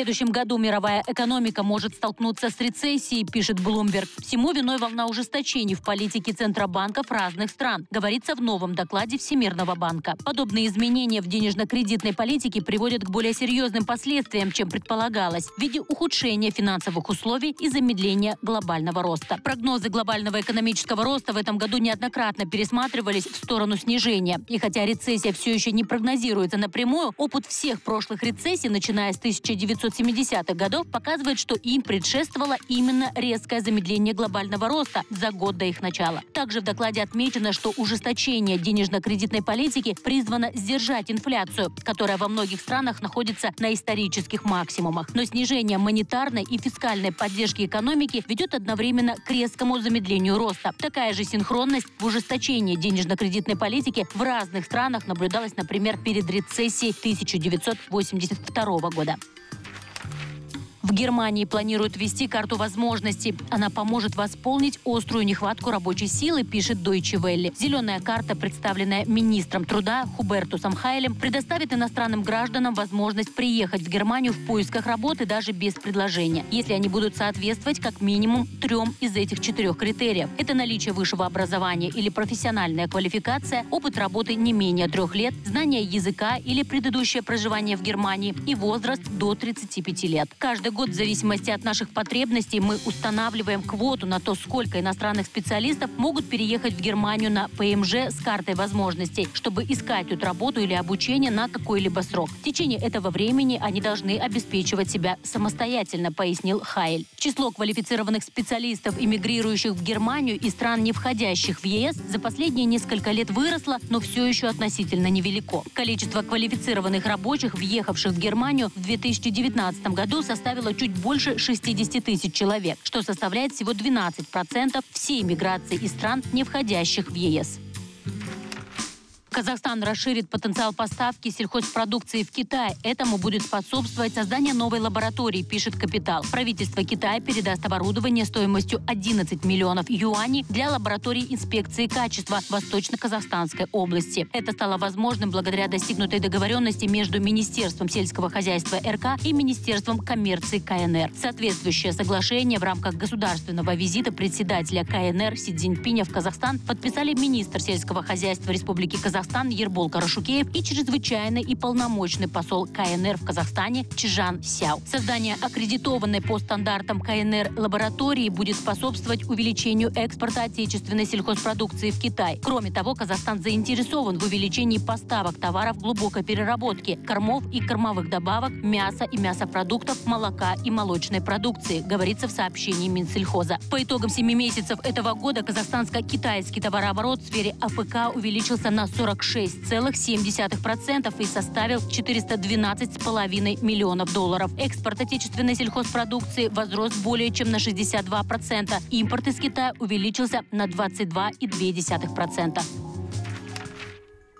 следующем году мировая экономика может столкнуться с рецессией, пишет Bloomberg. Всему виной волна ужесточений в политике центробанков разных стран, говорится в новом докладе Всемирного банка. Подобные изменения в денежно-кредитной политике приводят к более серьезным последствиям, чем предполагалось, в виде ухудшения финансовых условий и замедления глобального роста. Прогнозы глобального экономического роста в этом году неоднократно пересматривались в сторону снижения. И хотя рецессия все еще не прогнозируется напрямую, опыт всех прошлых рецессий, начиная с 1900 1970-х годов показывает, что им предшествовало именно резкое замедление глобального роста за год до их начала. Также в докладе отмечено, что ужесточение денежно-кредитной политики призвано сдержать инфляцию, которая во многих странах находится на исторических максимумах. Но снижение монетарной и фискальной поддержки экономики ведет одновременно к резкому замедлению роста. Такая же синхронность в ужесточении денежно-кредитной политики в разных странах наблюдалась, например, перед рецессией 1982 года. В Германии планируют ввести карту возможностей. Она поможет восполнить острую нехватку рабочей силы, пишет Deutsche Welle. Зеленая карта, представленная министром труда Хубертусом Хайлем, предоставит иностранным гражданам возможность приехать в Германию в поисках работы даже без предложения, если они будут соответствовать как минимум трем из этих четырех критериев. Это наличие высшего образования или профессиональная квалификация, опыт работы не менее трех лет, знание языка или предыдущее проживание в Германии и возраст до 35 лет. Каждый год год в зависимости от наших потребностей мы устанавливаем квоту на то, сколько иностранных специалистов могут переехать в Германию на ПМЖ с картой возможностей, чтобы искать тут работу или обучение на какой-либо срок. В течение этого времени они должны обеспечивать себя самостоятельно, пояснил Хайль. Число квалифицированных специалистов, эмигрирующих в Германию из стран, не входящих в ЕС, за последние несколько лет выросло, но все еще относительно невелико. Количество квалифицированных рабочих, въехавших в Германию в 2019 году составило составила чуть больше 60 тысяч человек, что составляет всего 12% всей миграции из стран, не входящих в ЕС. Казахстан расширит потенциал поставки сельхозпродукции в Китай. Этому будет способствовать создание новой лаборатории, пишет Капитал. Правительство Китая передаст оборудование стоимостью 11 миллионов юаней для лаборатории инспекции качества Восточно-Казахстанской области. Это стало возможным благодаря достигнутой договоренности между Министерством сельского хозяйства РК и Министерством коммерции КНР. Соответствующее соглашение в рамках государственного визита председателя КНР Си Цзиньпиня в Казахстан подписали министр сельского хозяйства Республики Казахстан Казахстан Ербол Карашукеев и чрезвычайный и полномочный посол КНР в Казахстане Чжан Сяо. Создание аккредитованной по стандартам КНР лаборатории будет способствовать увеличению экспорта отечественной сельхозпродукции в Китай. Кроме того, Казахстан заинтересован в увеличении поставок товаров глубокой переработки, кормов и кормовых добавок, мяса и мясопродуктов, молока и молочной продукции, говорится в сообщении Минсельхоза. По итогам 7 месяцев этого года казахстанско-китайский товарооборот в сфере АПК увеличился на 40 46,7% и составил 412,5 миллионов долларов. Экспорт отечественной сельхозпродукции возрос более чем на 62%. Импорт из Китая увеличился на 22,2%.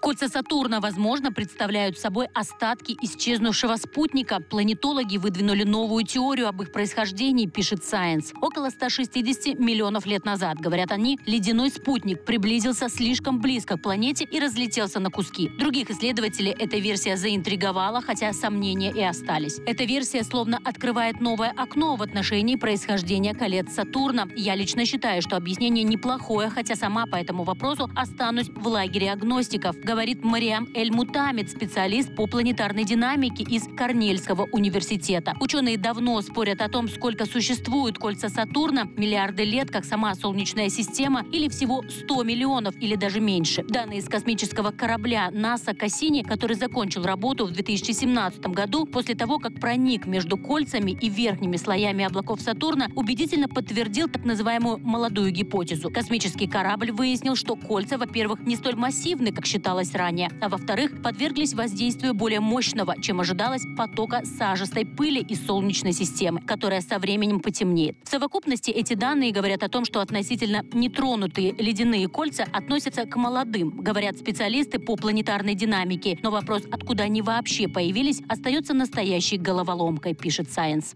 Кольца Сатурна, возможно, представляют собой остатки исчезнувшего спутника. Планетологи выдвинули новую теорию об их происхождении, пишет Science. Около 160 миллионов лет назад, говорят они, ледяной спутник приблизился слишком близко к планете и разлетелся на куски. Других исследователей эта версия заинтриговала, хотя сомнения и остались. Эта версия словно открывает новое окно в отношении происхождения колец Сатурна. Я лично считаю, что объяснение неплохое, хотя сама по этому вопросу останусь в лагере агностиков говорит Мариам Эль-Мутамид, специалист по планетарной динамике из Корнельского университета. Ученые давно спорят о том, сколько существуют кольца Сатурна, миллиарды лет, как сама Солнечная система, или всего 100 миллионов, или даже меньше. Данные из космического корабля НАСА Кассини, который закончил работу в 2017 году, после того, как проник между кольцами и верхними слоями облаков Сатурна, убедительно подтвердил так называемую молодую гипотезу. Космический корабль выяснил, что кольца, во-первых, не столь массивны, как считалось ожидалось ранее, а во-вторых, подверглись воздействию более мощного, чем ожидалось, потока сажистой пыли из Солнечной системы, которая со временем потемнеет. В совокупности эти данные говорят о том, что относительно нетронутые ледяные кольца относятся к молодым, говорят специалисты по планетарной динамике. Но вопрос, откуда они вообще появились, остается настоящей головоломкой, пишет Science.